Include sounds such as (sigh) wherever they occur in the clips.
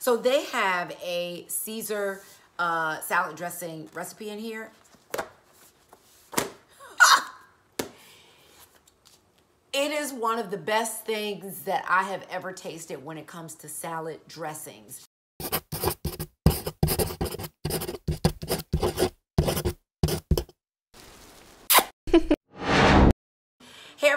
So they have a Caesar uh, salad dressing recipe in here. (gasps) It is one of the best things that I have ever tasted when it comes to salad dressings.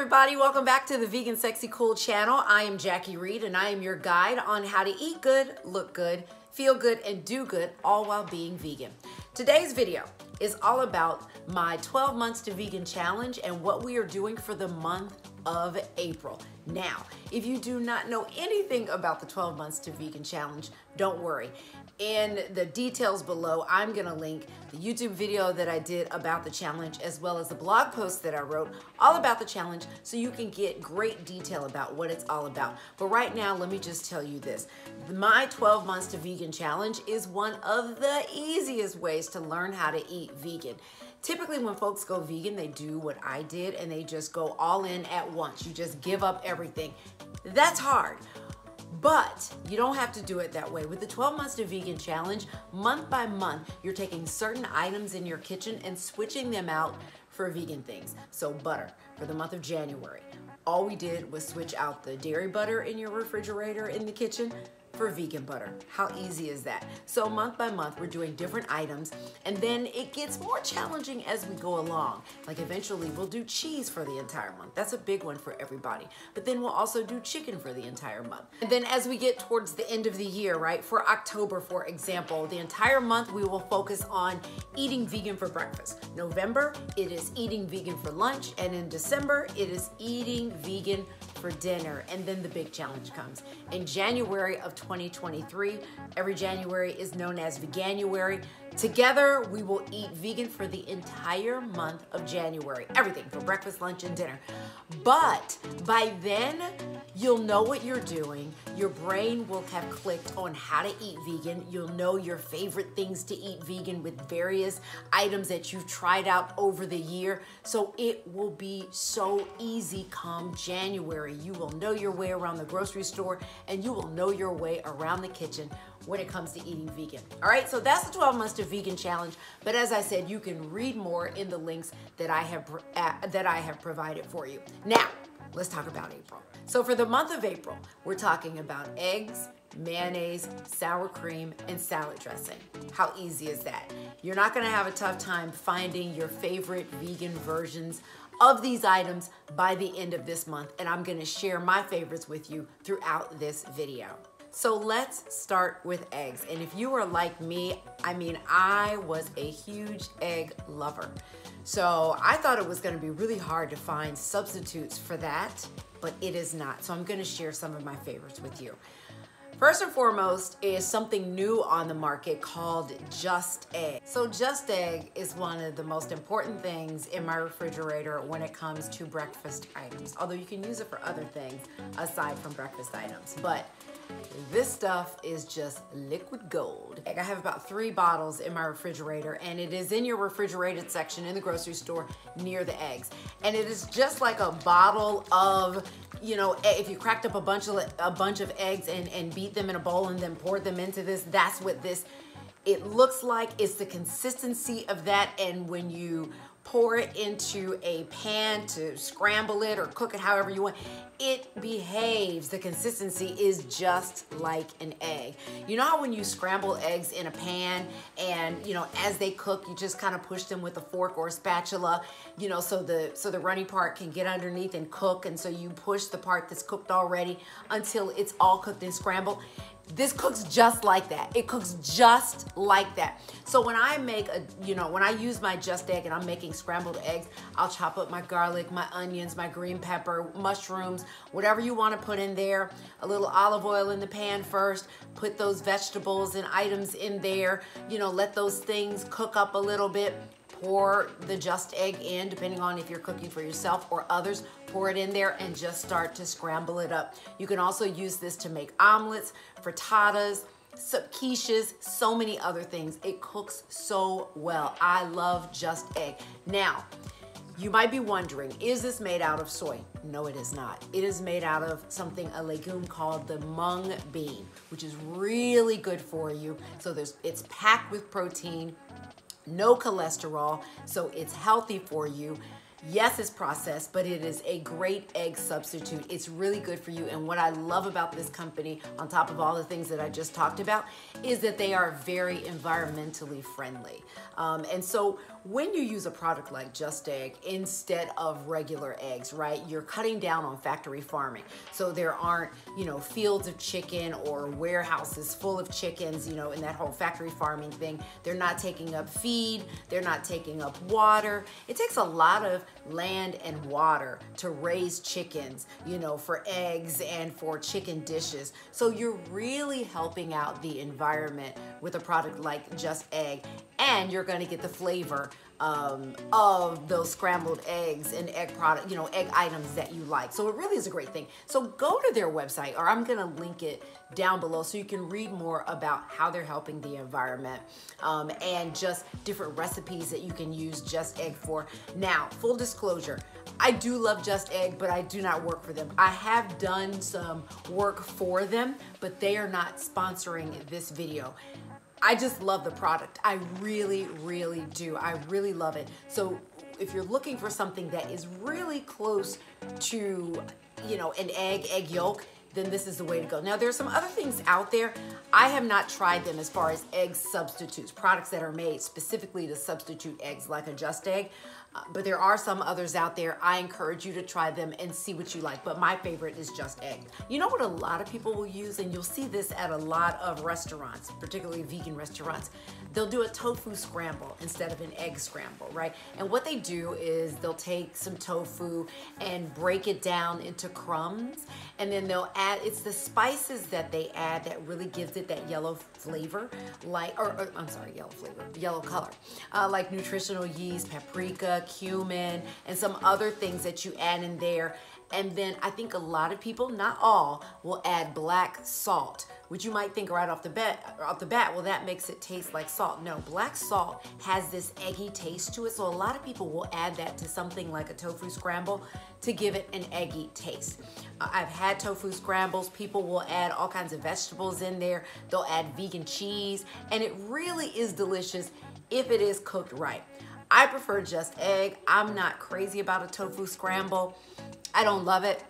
Everybody, welcome back to the Vegan Sexy Cool channel. I am Jacque Reid and I am your guide on how to eat good, look good, feel good, and do good, all while being vegan. Today's video is all about my 12 months to vegan challenge and what we are doing for the month of April. Now, if you do not know anything about the 12 months to vegan challenge, don't worry. In the details below, I'm gonna link the YouTube video that I did about the challenge as well as the blog post that I wrote all about the challenge so you can get great detail about what it's all about. But right now, let me just tell you this. My 12 months to vegan challenge is one of the easiest ways to learn how to eat vegan. Typically when folks go vegan, they do what I did and they just go all in at once. You just give up everything. That's hard. But you don't have to do it that way. With the 12 Months to Vegan Challenge, month by month, you're taking certain items in your kitchen and switching them out for vegan things. So butter for the month of January. All we did was switch out the dairy butter in your refrigerator in the kitchen for vegan butter. How easy is that? So month by month, we're doing different items and then it gets more challenging as we go along. Like eventually we'll do cheese for the entire month. That's a big one for everybody. But then we'll also do chicken for the entire month. And then as we get towards the end of the year, right? For October, for example, the entire month we will focus on eating vegan for breakfast. November, it is eating vegan for lunch. And in December, it is eating vegan for dinner. And then the big challenge comes. In January of 2023, every January is known as Veganuary. Together, we will eat vegan for the entire month of January. Everything for breakfast, lunch, and dinner. But by then, you'll know what you're doing. Your brain will have clicked on how to eat vegan. You'll know your favorite things to eat vegan with various items that you've tried out over the year. So it will be so easy come January. You will know your way around the grocery store and you will know your way around the kitchen when it comes to eating vegan. All right, so that's the 12 months to vegan challenge. But as I said, you can read more in the links that I have uh, that I have provided for you. Now, let's talk about April. So for the month of April, we're talking about eggs, mayonnaise, sour cream, and salad dressing. How easy is that? You're not gonna have a tough time finding your favorite vegan versions of these items by the end of this month, and I'm gonna share my favorites with you throughout this video. So let's start with eggs. And if you are like me, I mean, I was a huge egg lover. So I thought it was gonna be really hard to find substitutes for that, but it is not. So I'm gonna share some of my favorites with you. First and foremost is something new on the market called Just Egg. So Just Egg is one of the most important things in my refrigerator when it comes to breakfast items. Although you can use it for other things aside from breakfast items. But this stuff is just liquid gold. I have about three bottles in my refrigerator and it is in your refrigerated section in the grocery store near the eggs. And it is just like a bottle of, you know, if you cracked up a bunch of a bunch of eggs and, and beat them in a bowl and then poured them into this, that's what this it looks like it's the consistency of that and when you pour it into a pan to scramble it or cook it however you want, it behaves. The consistency is just like an egg. You know how when you scramble eggs in a pan and, you know, as they cook, you just kind of push them with a fork or a spatula, you know, so the so the runny part can get underneath and cook and so you push the part that's cooked already until it's all cooked and scrambled. This cooks just like that. It cooks just like that. So when I make a, you know, when I use my Just Egg and I'm making scrambled eggs, I'll chop up my garlic, my onions, my green pepper, mushrooms, whatever you want to put in there. A little olive oil in the pan first. Put those vegetables and items in there. You know, let those things cook up a little bit pour the just egg in, depending on if you're cooking for yourself or others, pour it in there and just start to scramble it up. You can also use this to make omelets, frittatas, quiches, so many other things. It cooks so well. I love just egg. Now, You might be wondering, is this made out of soy? No, it is not. It is made out of something, a legume called the mung bean, which is really good for you. So there's, it's packed with protein, no cholesterol, so it's healthy for you. Yes, it's processed, but it is a great egg substitute. It's really good for you. And what I love about this company, on top of all the things that I just talked about, is that they are very environmentally friendly. Um, and so when you use a product like Just Egg instead of regular eggs, right, you're cutting down on factory farming. So there aren't, you know, fields of chicken or warehouses full of chickens, you know, in that whole factory farming thing. They're not taking up feed, they're not taking up water. It takes a lot of land and water to raise chickens, you know, for eggs and for chicken dishes. So you're really helping out the environment with a product like Just Egg, and you're to get the flavor um, of those scrambled eggs and egg product, you know, egg items that you like. So it really is a great thing. So go to their website, or I'm to link it down below so you can read more about how they're helping the environment um, and just different recipes that you can use Just Egg for. Now, full disclosure, I do love Just Egg, but I do not work for them. I have done some work for them, but they are not sponsoring this video. I just love the product. I really, really do. I really love it. So if you're looking for something that is really close to, you know, an egg, egg yolk, then this is the way to go. Now, there's some other things out there. I have not tried them as far as egg substitutes, products that are made specifically to substitute eggs, like a Just Egg. But there are some others out there. I encourage you to try them and see what you like. But my favorite is Just Egg. You know what a lot of people will use, and you'll see this at a lot of restaurants, particularly vegan restaurants. They'll do a tofu scramble instead of an egg scramble, right? And what they do is they'll take some tofu and break it down into crumbs, and then they'll add, it's the spices that they add that really gives it that yellow flavor, like, or, or I'm sorry, yellow flavor, yellow color, uh, like nutritional yeast, paprika, cumin, and some other things that you add in there. And then I think a lot of people, not all, will add black salt, which you might think right off the bat, off the bat, well, that makes it taste like salt. No, black salt has this eggy taste to it. So a lot of people will add that to something like a tofu scramble to give it an eggy taste. Uh, I've had tofu scrambles. People will add all kinds of vegetables in there. They'll add vegan cheese, and it really is delicious if it is cooked right. I prefer just egg. I'm not crazy about a tofu scramble. I don't love it.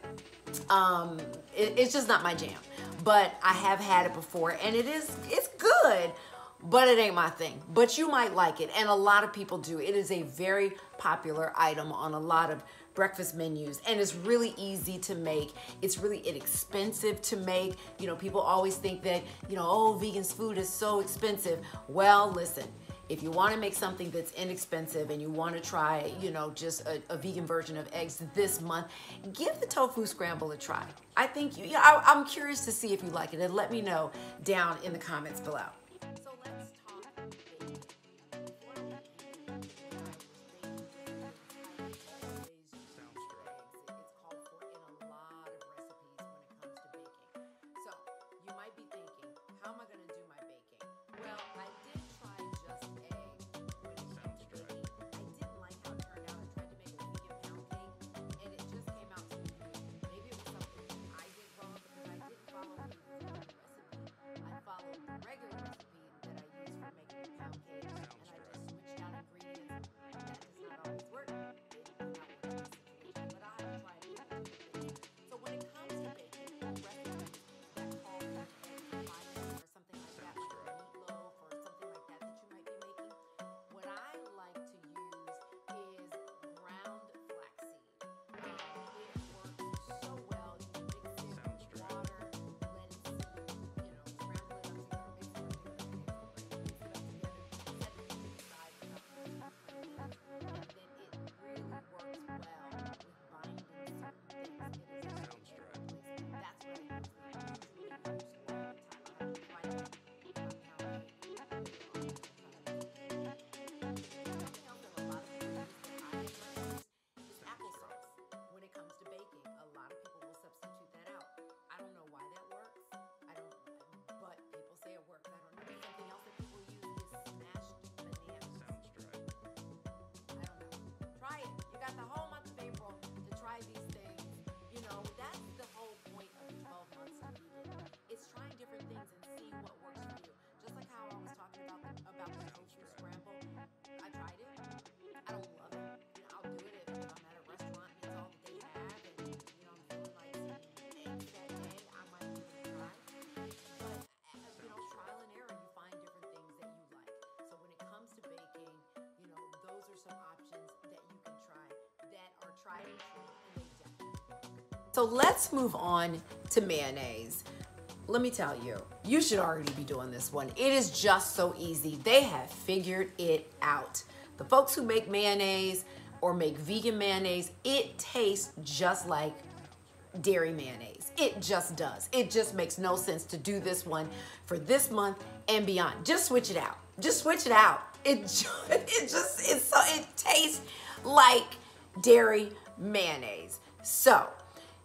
Um, it, it's just not my jam. But I have had it before and it is, it's good, but it ain't my thing. But you might like it and a lot of people do. It is a very popular item on a lot of breakfast menus and it's really easy to make. It's really inexpensive to make. You know, people always think that, you know, oh, vegan food is so expensive. Well, listen, if you want to make something that's inexpensive and you want to try, you know, just a, a, vegan version of eggs this month, give the tofu scramble a try. I think you, I, I'm curious to see if you like it and let me know down in the comments below. Yeah. So let's move on to mayonnaise. Let me tell you, you should already be doing this one. It is just so easy. They have figured it out. The folks who make mayonnaise or make vegan mayonnaise, it tastes just like dairy mayonnaise. It just does. It just makes no sense to do this one for this month and beyond. Just switch it out. Just switch it out. It just, (laughs) it just it's so it tastes like dairy mayonnaise. So,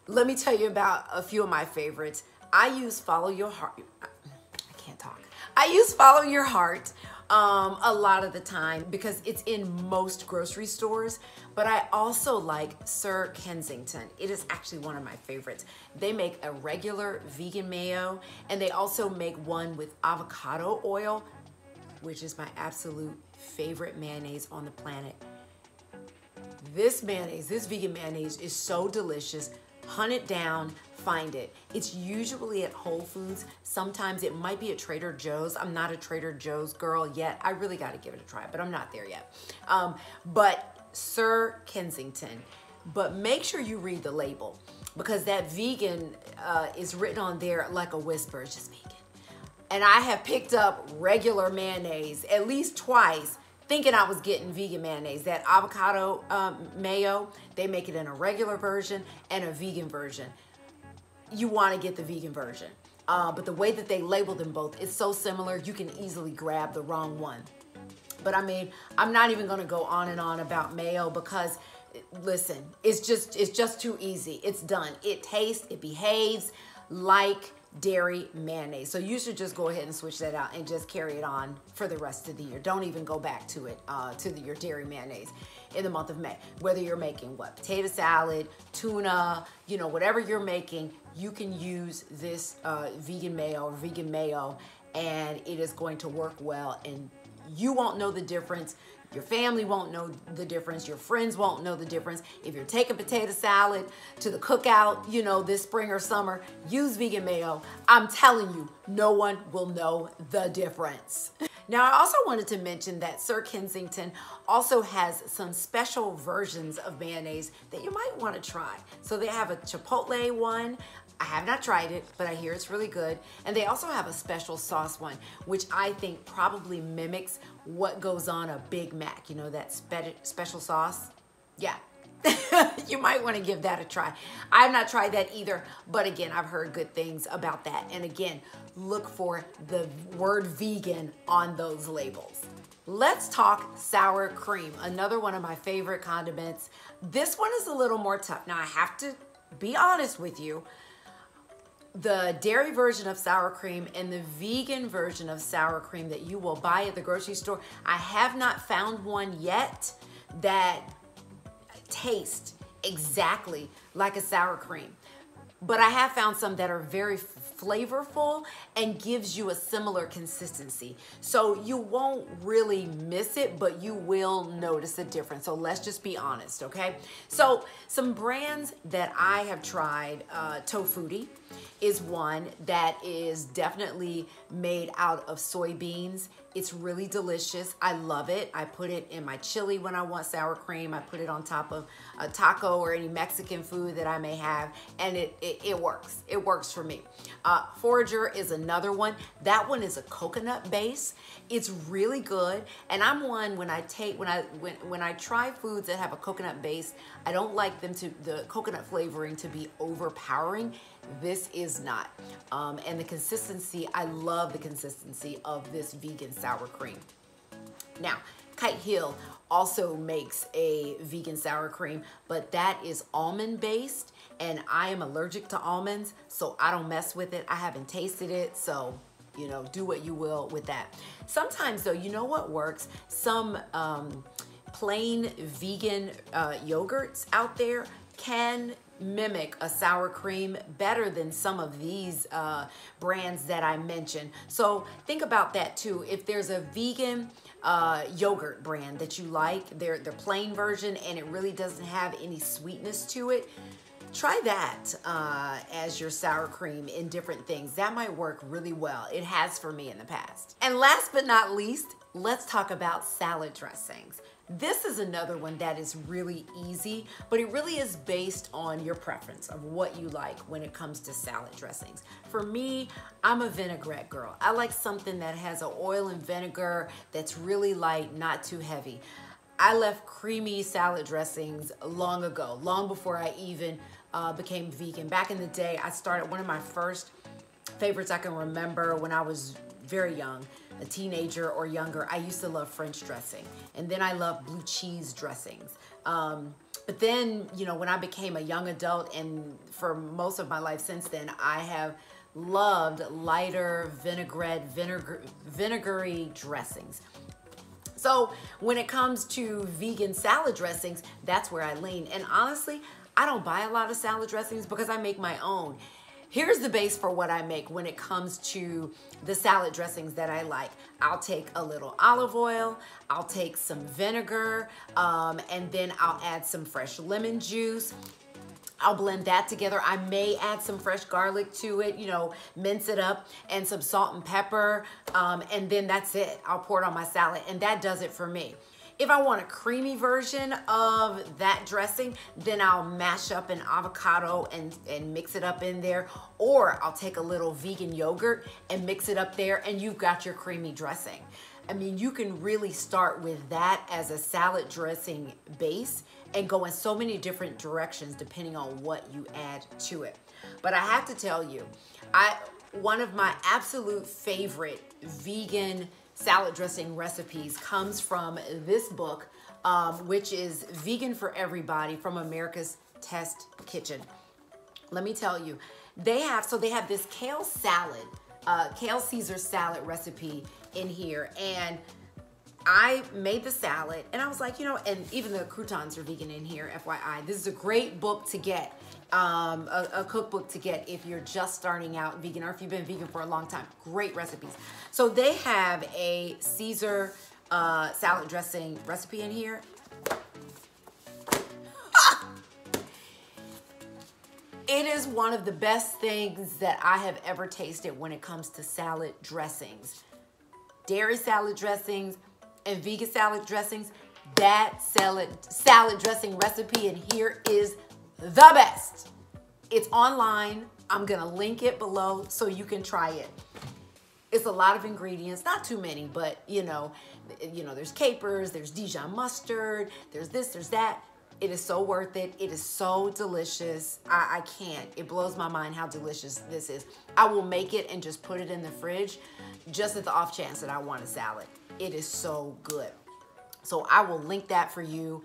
let me tell you about a few of my favorites. I use Follow Your Heart. I can't talk. I use Follow Your Heart um, a lot of the time because it's in most grocery stores. But I also like Sir Kensington. It is actually one of my favorites. They make a regular vegan mayo and they also make one with avocado oil, which is my absolute favorite mayonnaise on the planet. This mayonnaise, this vegan mayonnaise is so delicious. Hunt it down, find it. It's usually at Whole Foods. Sometimes it might be at Trader Joe's. I'm not a Trader Joe's girl yet. I really got to give it a try, but I'm not there yet. Um, but Sir Kensington. But make sure you read the label because that vegan uh, is written on there like a whisper. It's just vegan. And I have picked up regular mayonnaise at least twice thinking I was getting vegan mayonnaise. That avocado um, mayo, they make it in a regular version and a vegan version. You want to get the vegan version. Uh, but the way that they label them both is so similar, you can easily grab the wrong one. But I mean, I'm not even going to go on and on about mayo because listen, it's just it's just too easy. It's done. It tastes, it behaves like dairy mayonnaise. So you should just go ahead and switch that out and just carry it on for the rest of the year. Don't even go back to it, uh, to the, your dairy mayonnaise in the month of May. Whether you're making what, potato salad, tuna, you know, whatever you're making, you can use this uh, vegan mayo or vegan mayo and it is going to work well and you won't know the difference your family won't know the difference. Your friends won't know the difference. If you're taking potato salad to the cookout, you know, this spring or summer, use vegan mayo. I'm telling you, no one will know the difference. (laughs) Now, I also wanted to mention that Sir Kensington also has some special versions of mayonnaise that you might want to try. So they have a Chipotle one, I have not tried it, but I hear it's really good. And they also have a special sauce one, which I think probably mimics what goes on a Big Mac. You know, that spe special sauce? Yeah. (laughs) you might want to give that a try. I've not tried that either, but again, I've heard good things about that. And again, look for the word vegan on those labels. Let's talk sour cream, another one of my favorite condiments. This one is a little more tough. Now, I have to be honest with you the dairy version of sour cream and the vegan version of sour cream that you will buy at the grocery store. I have not found one yet that tastes exactly like a sour cream. But I have found some that are very flavorful and gives you a similar consistency. So you won't really miss it, but you will notice a difference. So let's just be honest, okay? So some brands that I have tried, uh, Tofutti is one that is definitely made out of soybeans. It's really delicious. I love it. I put it in my chili when I want sour cream. I put it on top of a taco or any Mexican food that I may have, and it, it, it works. It works for me. Uh, Forager is another one. That one is a coconut base. It's really good, and I'm one when I take when I when when I try foods that have a coconut base, I don't like them to the coconut flavoring to be overpowering. This is not. Um, and the consistency, I love the consistency of this vegan sour cream. Now, Kite Hill also makes a vegan sour cream, but that is almond based and I am allergic to almonds, so I don't mess with it. I haven't tasted it, so you know, do what you will with that. Sometimes though, you know what works? Some um, plain vegan uh, yogurts out there can mimic a sour cream better than some of these uh, brands that I mentioned. So think about that too. If there's a vegan uh, yogurt brand that you like, their, their plain version, and it really doesn't have any sweetness to it, try that uh, as your sour cream in different things. That might work really well. It has for me in the past. And last but not least, let's talk about salad dressings. This is another one that is really easy, but it really is based on your preference of what you like when it comes to salad dressings. For me, I'm a vinaigrette girl. I like something that has an oil and vinegar that's really light, not too heavy. I left creamy salad dressings long ago, long before I even uh, became vegan. Back in the day, I started one of my first favorites I can remember when I was very young a teenager or younger, I used to love French dressing. And then I loved blue cheese dressings. Um, but then, you know, when I became a young adult and for most of my life since then, I have loved lighter vinaigrette, vinegar, vinegary dressings. So when it comes to vegan salad dressings, that's where I lean. And honestly, I don't buy a lot of salad dressings because I make my own. Here's the base for what I make when it comes to the salad dressings that I like. I'll take a little olive oil, I'll take some vinegar, um, and then I'll add some fresh lemon juice. I'll blend that together. I may add some fresh garlic to it, you know, mince it up and some salt and pepper. Um, and then that's it. I'll pour it on my salad and that does it for me. If I want a creamy version of that dressing, then I'll mash up an avocado and, and mix it up in there. Or I'll take a little vegan yogurt and mix it up there and you've got your creamy dressing. I mean, you can really start with that as a salad dressing base and go in so many different directions depending on what you add to it. But I have to tell you, I one of my absolute favorite vegan salad dressing recipes comes from this book, um, which is Vegan for Everybody from America's Test Kitchen. Let me tell you, they have, so they have this kale salad, uh, kale Caesar salad recipe in here. And I made the salad and I was like, you know, and even the croutons are vegan in here, FYI. This is a great book to get um, a, a, cookbook to get if you're just starting out vegan or if you've been vegan for a long time. Great recipes. So they have a Caesar uh, salad dressing recipe in here. (gasps) It is one of the best things that I have ever tasted when it comes to salad dressings. Dairy salad dressings and vegan salad dressings. That salad, salad dressing recipe in here is the best. It's online. I'm gonna link it below so you can try it. It's a lot of ingredients, not too many, but you know, you know, there's capers, there's Dijon mustard, there's this, there's that. It is so worth it. It is so delicious. I, I can't. It blows my mind how delicious this is. I will make it and just put it in the fridge just at the off chance that I want a salad. It is so good. So I will link that for you.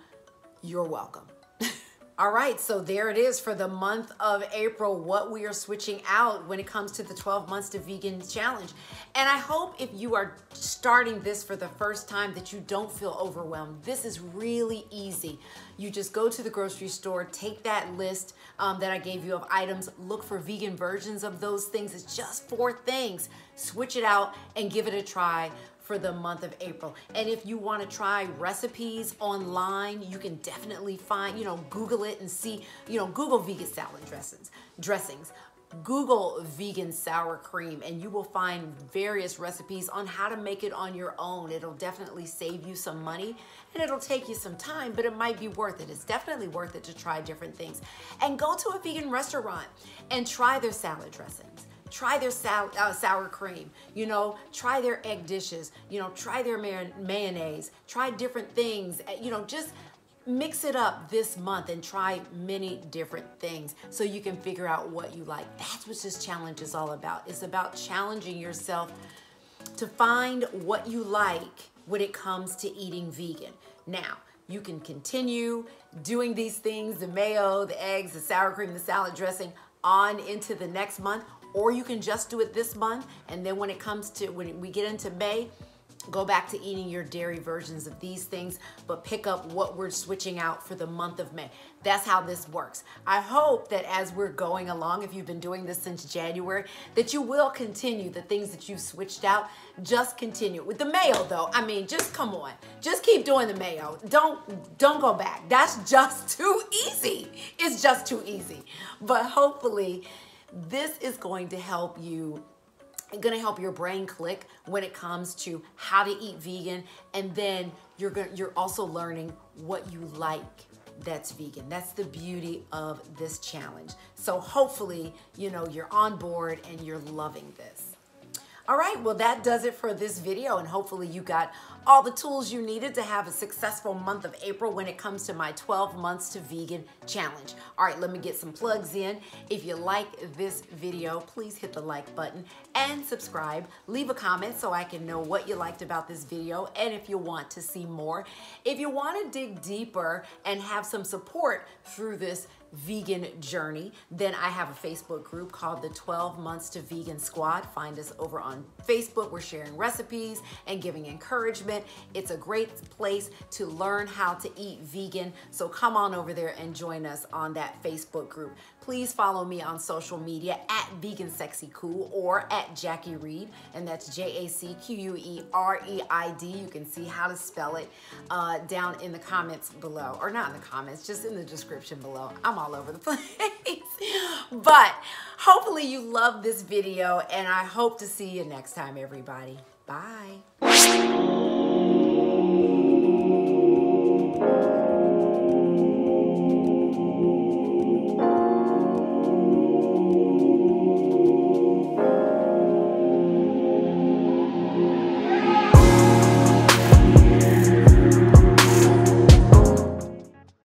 You're welcome. (laughs) All right, so there it is for the month of April, what we are switching out when it comes to the 12 months to vegan challenge. And I hope if you are starting this for the first time that you don't feel overwhelmed. This is really easy. You just go to the grocery store, take that list um, that I gave you of items, look for vegan versions of those things. It's just four things. Switch it out and give it a try for the month of April. And if you want to try recipes online, you can definitely find, you know, Google it and see, you know, Google vegan salad dressings, dressings. Google vegan sour cream and you will find various recipes on how to make it on your own. It'll definitely save you some money and it'll take you some time, but it might be worth it. It's definitely worth it to try different things. And go to a vegan restaurant and try their salad dressings. Try their sour, uh, sour cream, you know, try their egg dishes, you know, try their mayonnaise, try different things, uh, you know, just mix it up this month and try many different things so you can figure out what you like. That's what this challenge is all about. It's about challenging yourself to find what you like when it comes to eating vegan. Now, you can continue doing these things, the mayo, the eggs, the sour cream, the salad dressing on into the next month, or you can just do it this month. And then when it comes to when we get into May go back to eating your dairy versions of these things but pick up what we're switching out for the month of May. That's how this works. I hope that as we're going along if you've been doing this since January that you will continue the things that you've switched out. Just continue with the mayo though. I mean just come on. Just keep doing the mayo. Don't don't go back. That's just too easy. It's just too easy. But hopefully this is going to help you going to help your brain click when it comes to how to eat vegan and then you're going you're also learning what you like that's vegan. That's the beauty of this challenge. So hopefully you know you're on board and you're loving this all right, well, that does it for this video, and hopefully you got all the tools you needed to have a successful month of April when it comes to my 12 months to vegan challenge. All right, let me get some plugs in. If you like this video, please hit the like button and subscribe. Leave a comment so I can know what you liked about this video and if you want to see more. If you want to dig deeper and have some support through this vegan journey, then I have a Facebook group called the 12 Months to Vegan Squad. Find us over on Facebook. We're sharing recipes and giving encouragement. It's a great place to learn how to eat vegan. So come on over there and join us on that Facebook group. Please follow me on social media at Vegan Sexy Cool or at Jacque Reid, and that's J A C Q U E R E I D. You can see how to spell it uh, down in the comments below, or not in the comments, just in the description below. I'm all over the (laughs) place. but hopefully you love this video, and I hope to see you next time, everybody. Bye.